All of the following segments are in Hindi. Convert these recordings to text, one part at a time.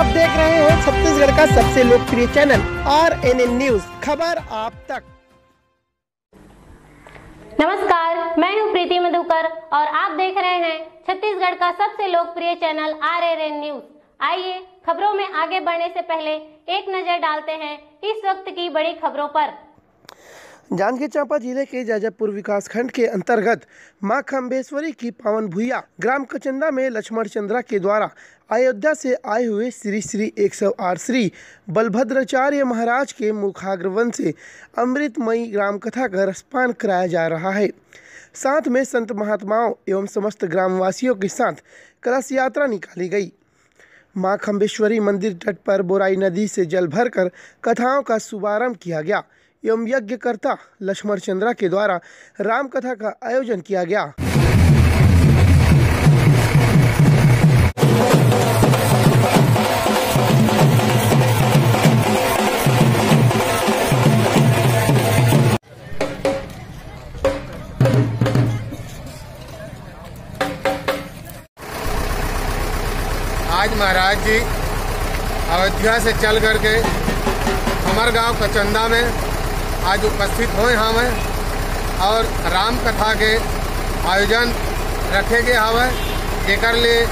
आप देख रहे हैं छत्तीसगढ़ का सबसे लोकप्रिय channel R N N news खबर आप तक। नमस्कार, मैं हूँ प्रीति मधुकर और आप देख रहे हैं छत्तीसगढ़ का सबसे लोकप्रिय channel R N N news आइए, खबरों में आगे बढ़ने से पहले एक नज़र डालते हैं इस वक्त की बड़ी खबरों पर। जांजगीर चांपा ज़िले के जाजापुर विकास खंड के अंतर्गत माँ खम्बेश्वरी की पावन भूया ग्राम कचंदा में लक्ष्मण चंद्रा के द्वारा अयोध्या से आए हुए श्री श्री 108 श्री बलभद्राचार्य महाराज के मुखाग्रवन से अमृतमयी राम कथा का रसपान कराया जा रहा है। साथ में संत महात्माओं एवं समस्त ग्रामवासियों के साथ कलश यात्रा निकाली गई। माँ खम्बेश्वरी मंदिर तट पर बोराई नदी से जल भरकर कथाओं का शुभारंभ किया गया। एवं यज्ञकर्ता लक्ष्मण चंद्रा के द्वारा राम कथा का आयोजन किया गया। आज महाराज जी, अयोध्या से चल करके हमारे गाँव कचंदा में आज उपस्थित हुए हवे और राम कथा के आयोजन रखे गए हवे। जेकर लिए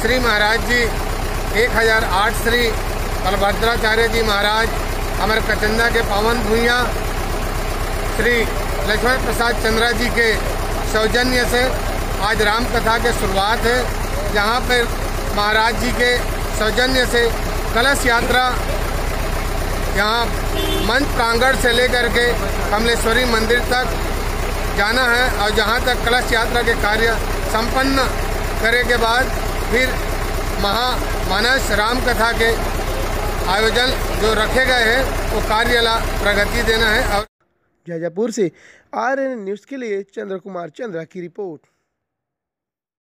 श्री महाराज जी 1008 श्री बलभद्राचार्य जी महाराज हमारे कचंदा के पावन भूइया, श्री लक्ष्मण प्रसाद चंद्रा जी के सौजन्य से आज राम कथा की शुरुआत है। जहाँ पर महाराज जी के सौजन्य से कलश यात्रा यहाँ मंच प्रांगण से लेकर के कमलेश्वरी मंदिर तक जाना है और जहाँ तक कलश यात्रा के कार्य संपन्न करे के बाद फिर महामानस राम कथा के आयोजन जो रखे गए हैं, वो कार्य ला प्रगति देना है और जाजापुर से आर एन न्यूज़ के लिए चंद्र कुमार चंद्रा की रिपोर्ट।